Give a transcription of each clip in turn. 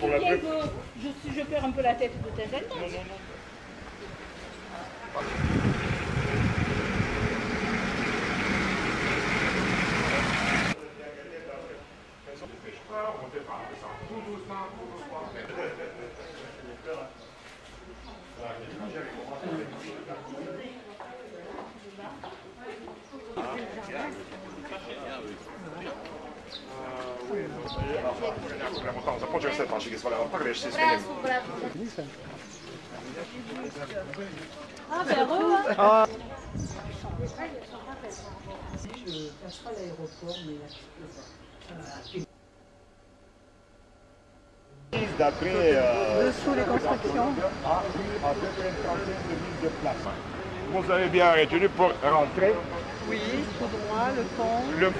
pour, la je, je perds un peu la tête de temps en temps. D'après euh, Dessous les constructions. à, à peu près une trentaine de mille de places. Vous avez bien retenu pour rentrer Oui, tout droit, le pont. le...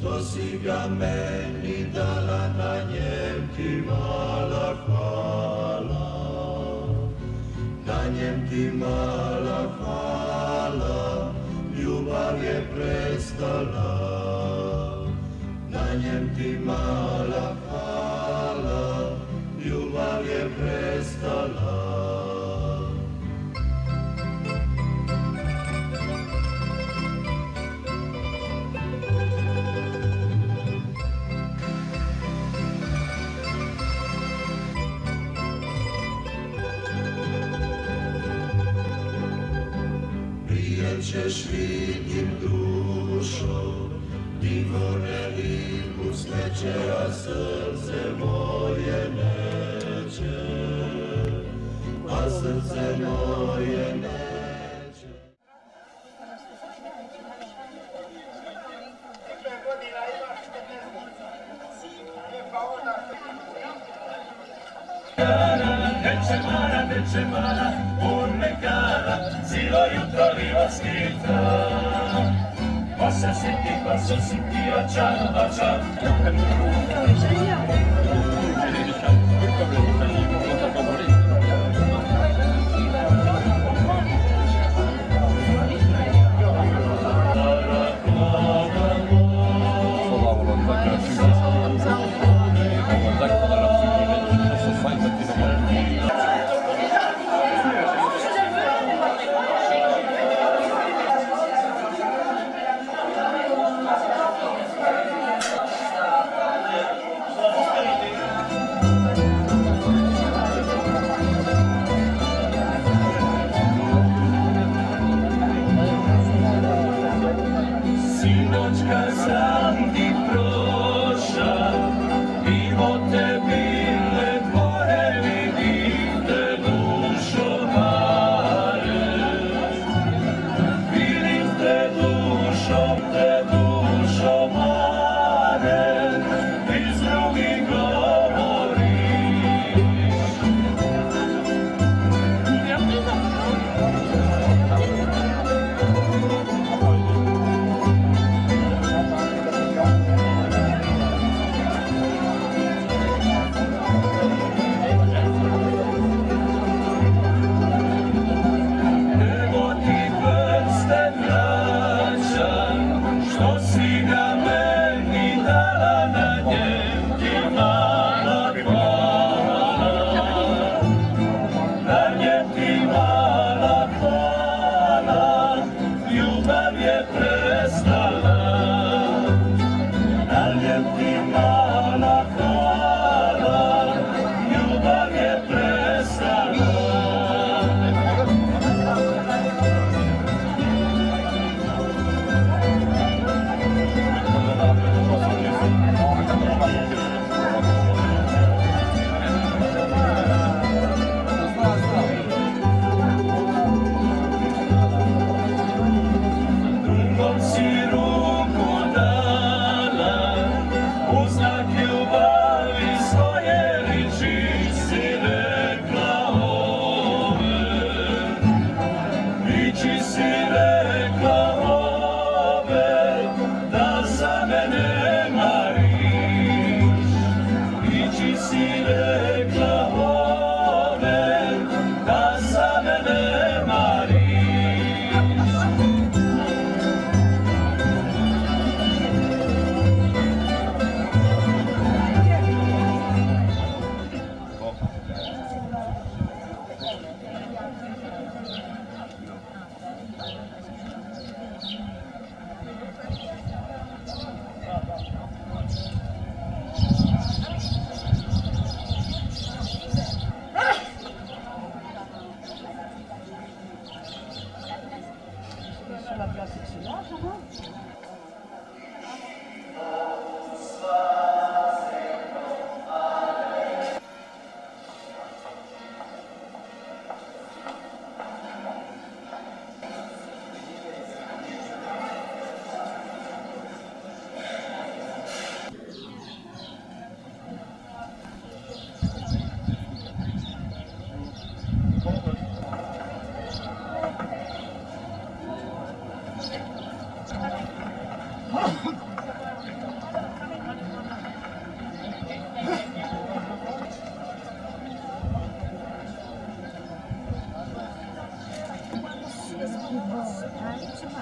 στο σιγαμένη δαλαναγιά cemara, del cemara, urlecada, si lo aiuto arriva a scritta. Passa senti, passa senti, a ciao, a ciao,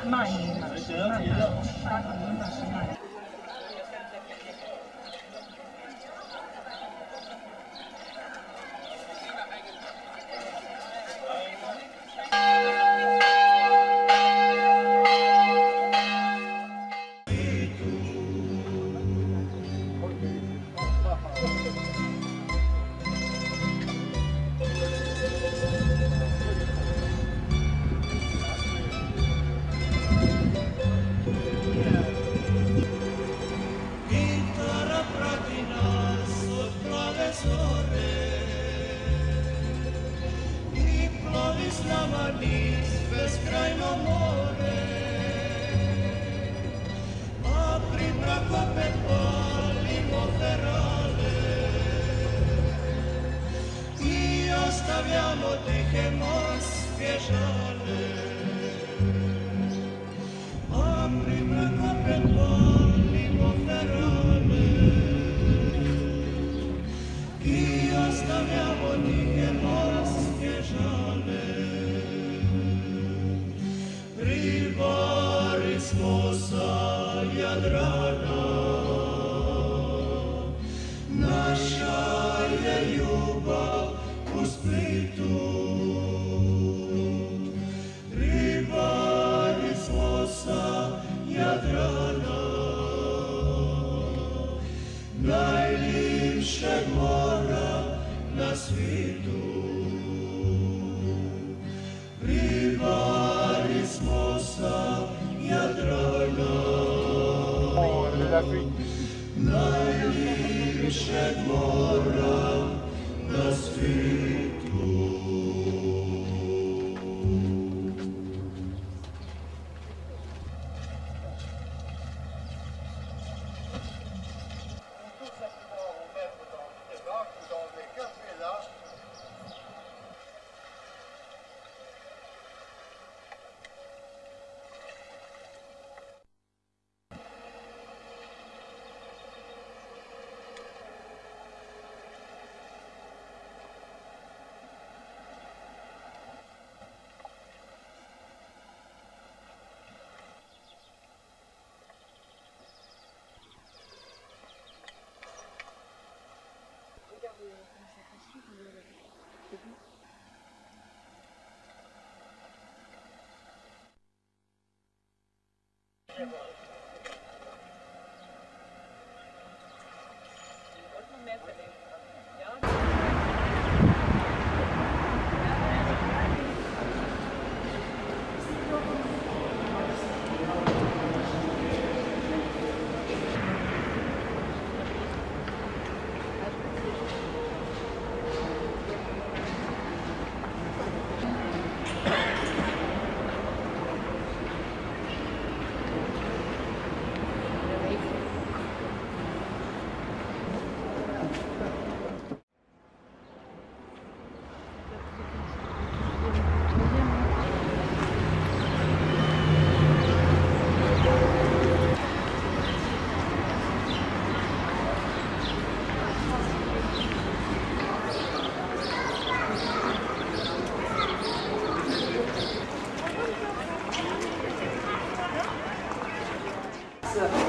卖你嘛，卖嘛，卖你嘛。zostawiało nichem oraz zwierzę.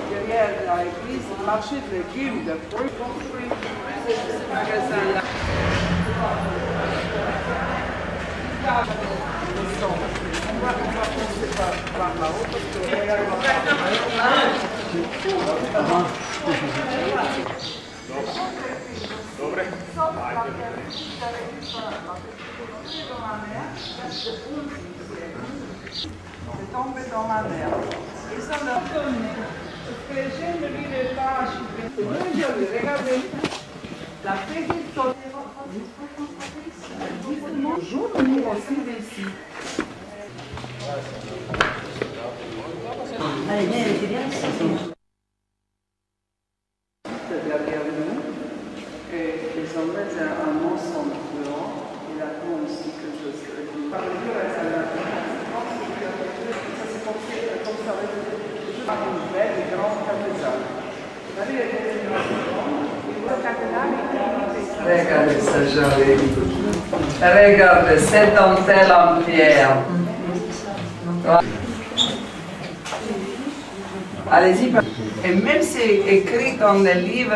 Derrière l'église, marché de légumes, de fruits, construit ce magasin-là. On va, on va passer par, par là-haut parce que... tombent dans la mer. Ils sont là. La petite. Bonjour, nous aussi d'ici. derrière nous. Et les Anglais ont un mensonge dehors. Il attend aussi que je se Par le jour, ça l'a Ça s'est porté comme ça avec par une belle et grande cathédrale. Vous voyez, la cathédrale Regardez ça, joli. Regardez, cette dentelle en pierre. Allez-y. Et même c'est écrit dans le livre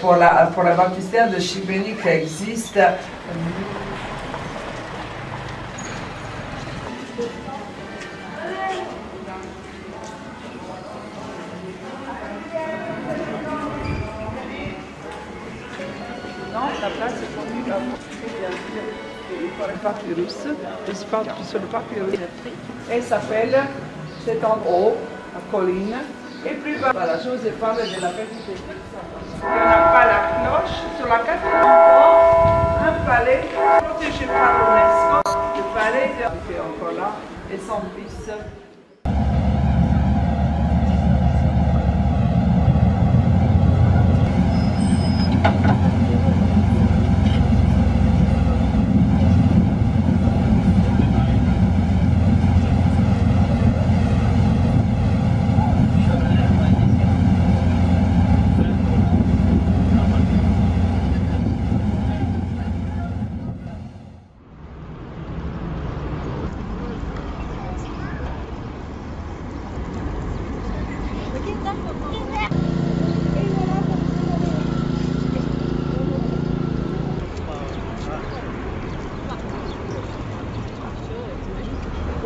pour, la, pour la baptistère de Chibéry qui existe. Sur le papyrus. Elle s'appelle, c'est en haut, la colline, et plus bas. Voilà, je vous ai parlé de la petite église. Il n'y a pas la cloche. Sur la cathédrale, un palais protégé par l'UNESCO, le palais de... est encore là, et son fils.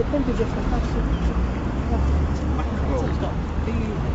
Quanto tempo já foi? Não.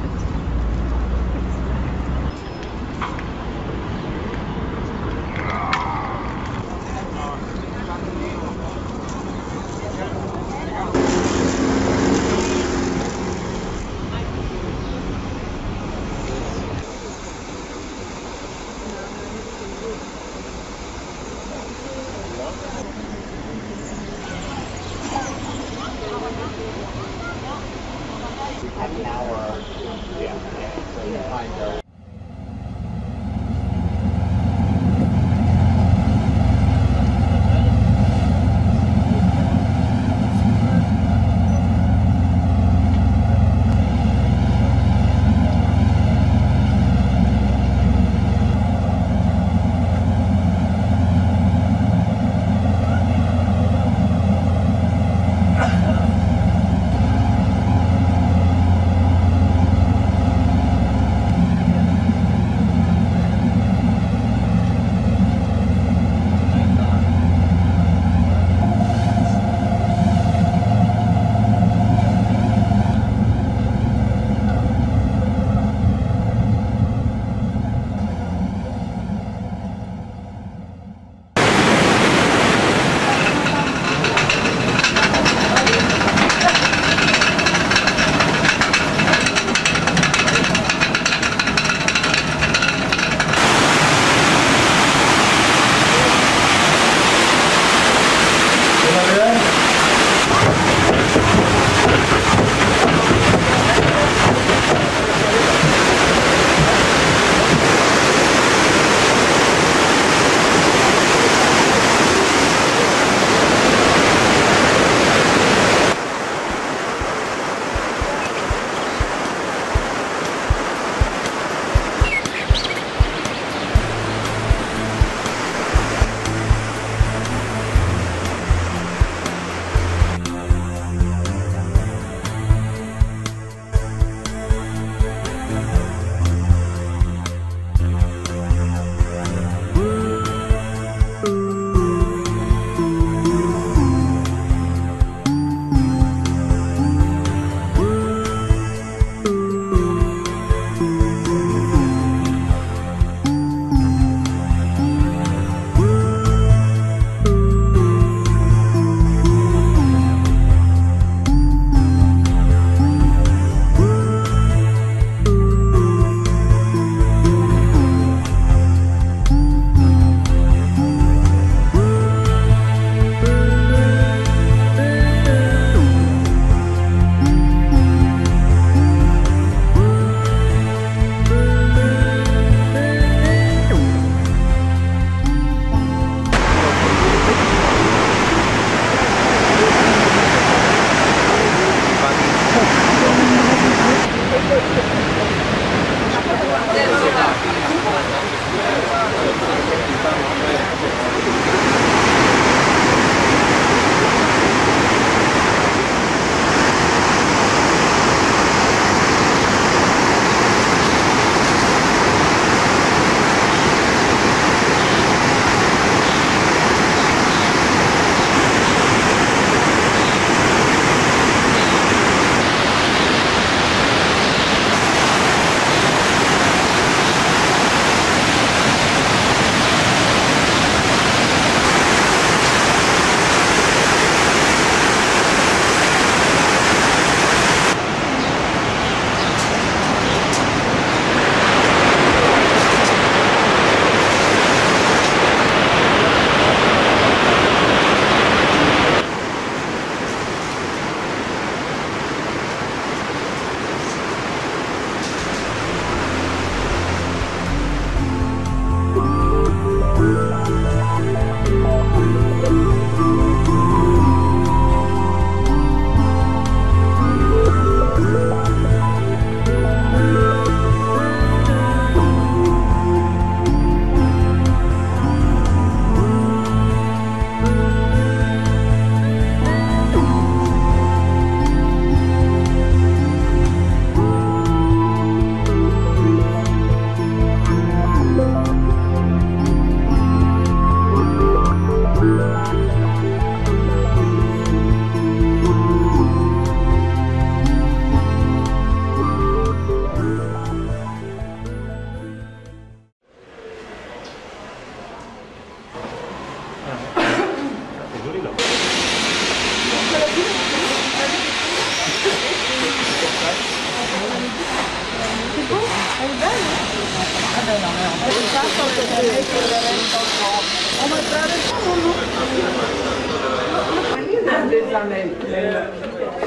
Années.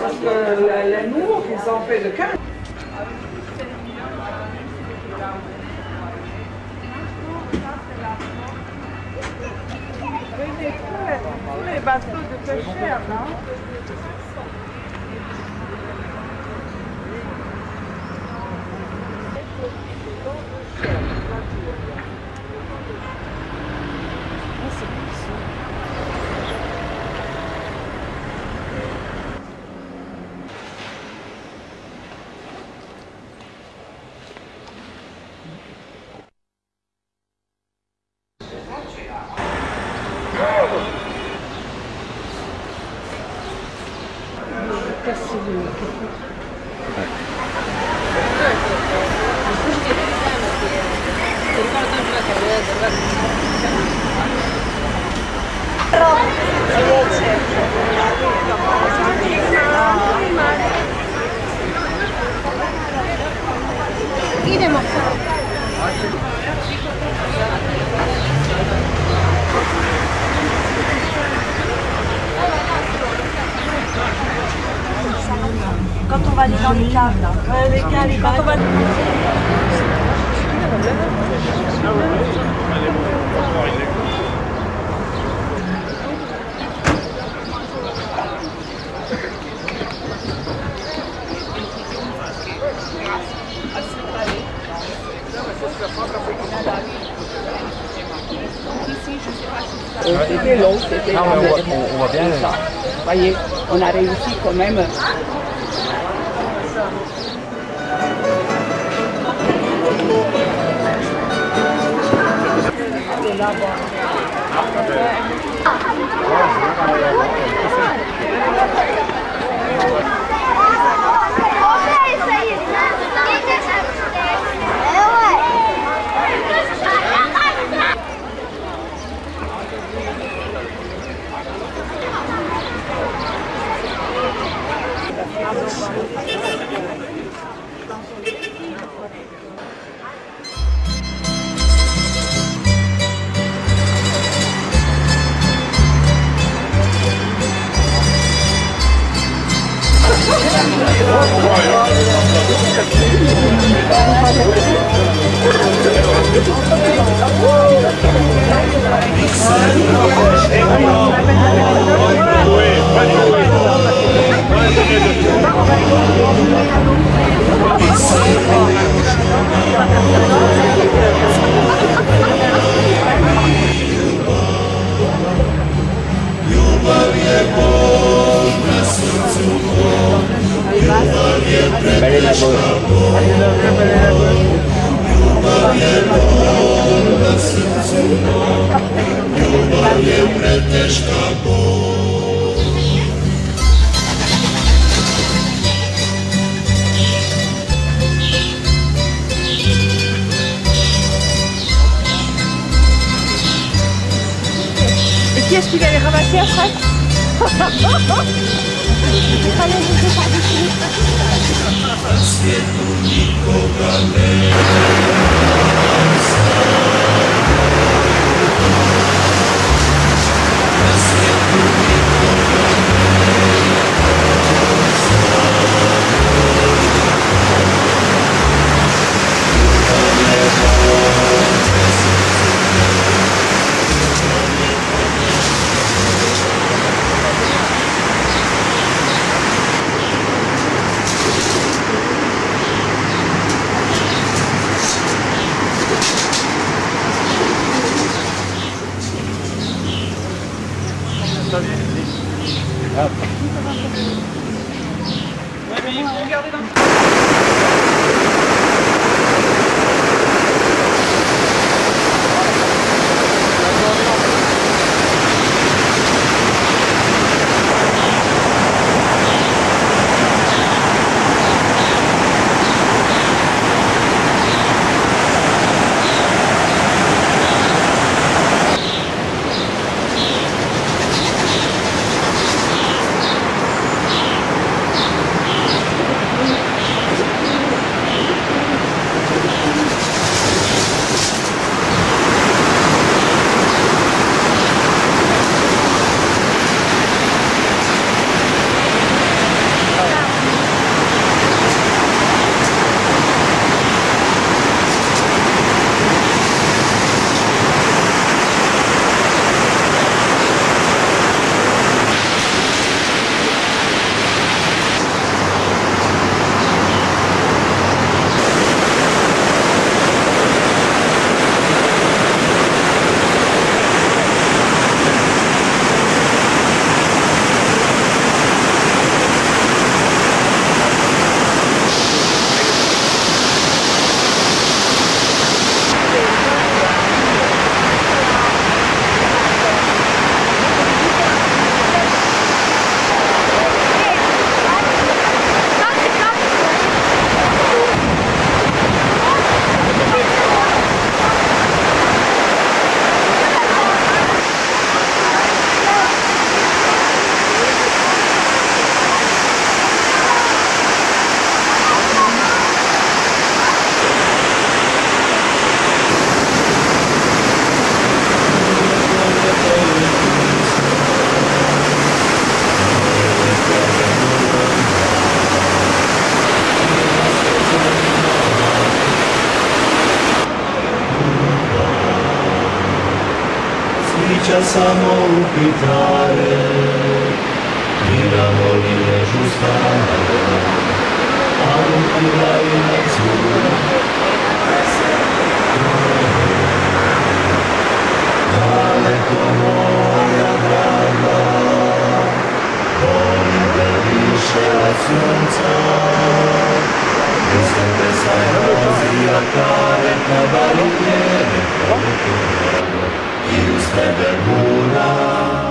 Parce que les, les murs, ils ont fait de 15. Oui, mais tous les, tous les bateaux de pêcheurs, non Quand on va aller dans les caves, là. les caves, quand on va... Euh, C'était long, c'était mais on on- voit bien. ça. voyez, on a réussi quand même. samoucitare, mirabolile justare, aruncurile inațiune. Dale comoia brava, Bonita vișea sfința, Este desai rozia care cavaliere, Cavaliere, ius te decura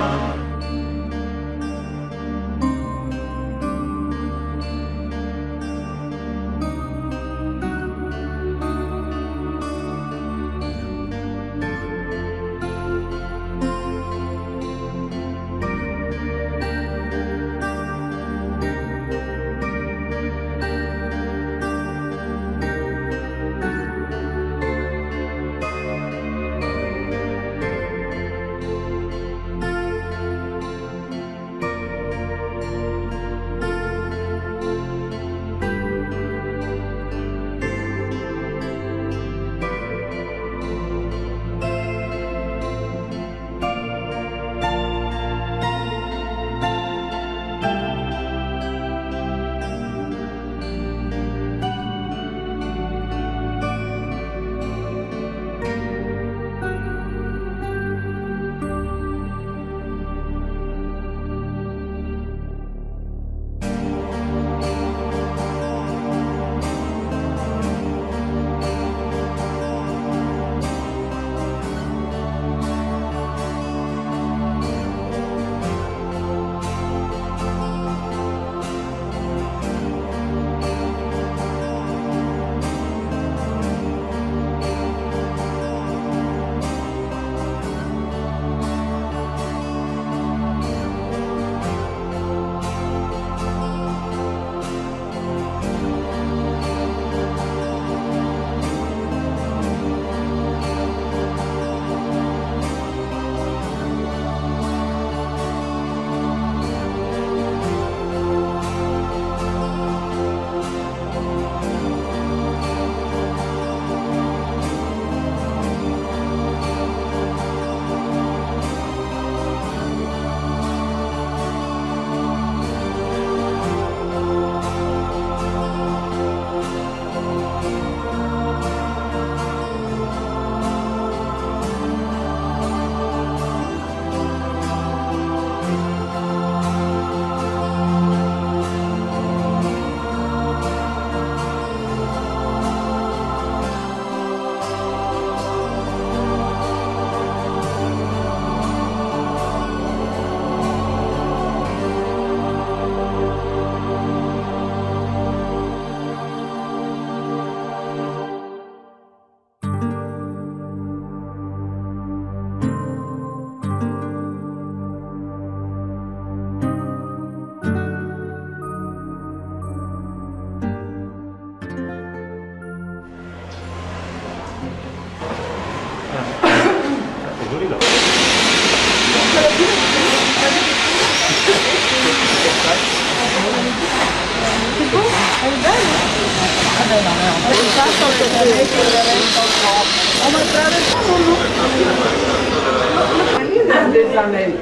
années.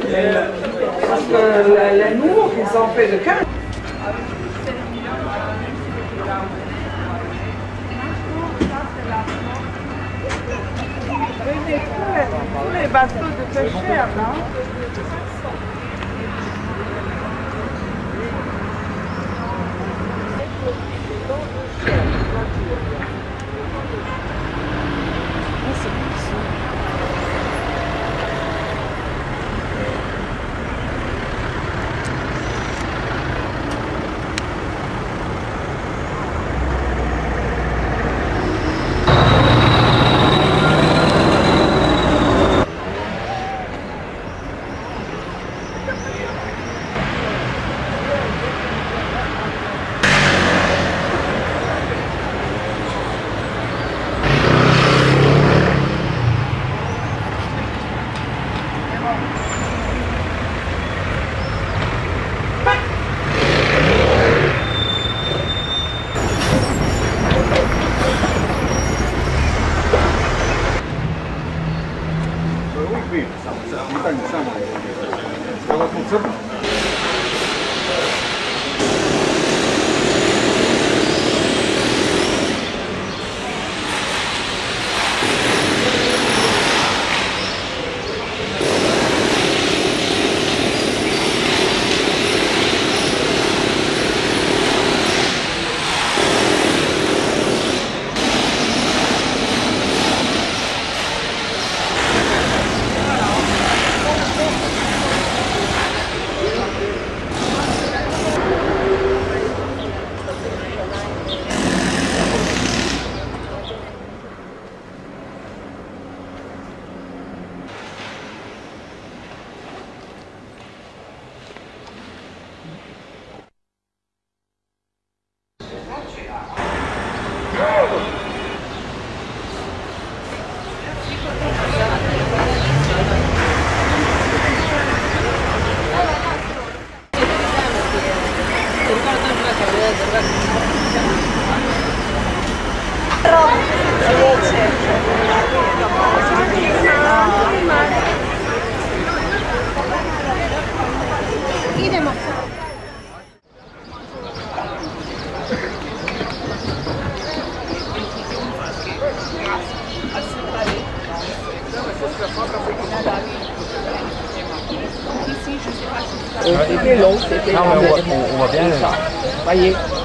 Parce que les, les nours, ils ont fait 15. Tous les bateaux de pêcheurs, non Bana tutsun.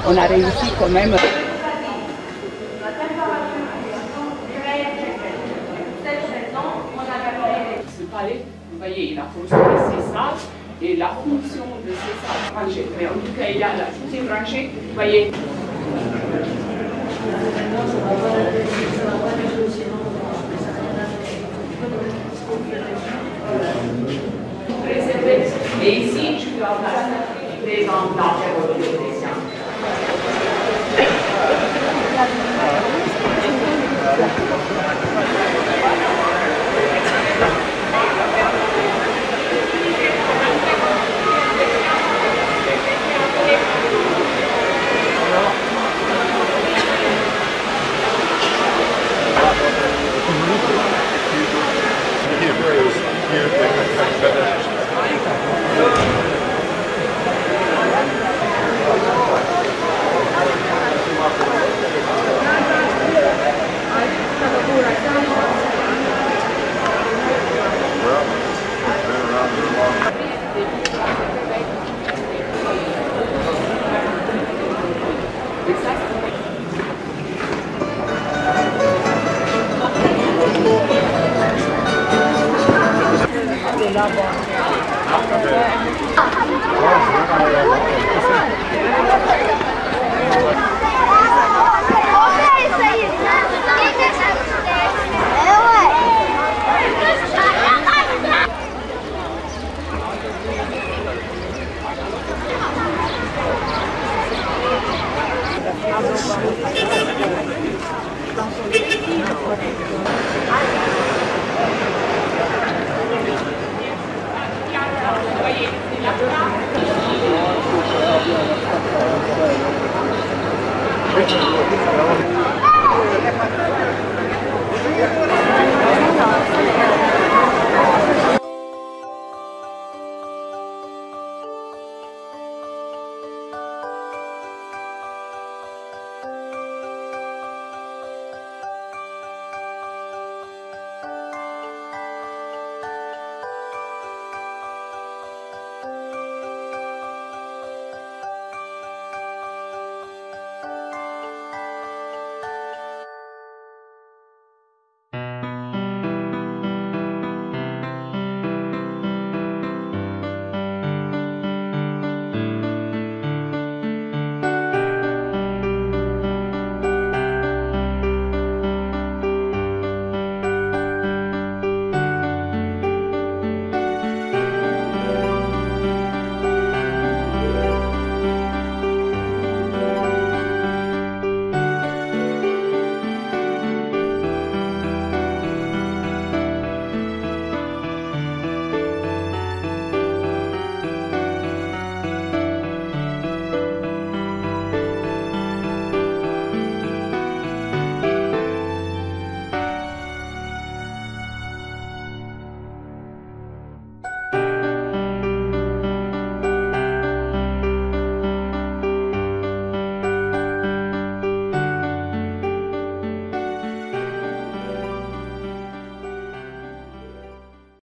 on a réussi quand même...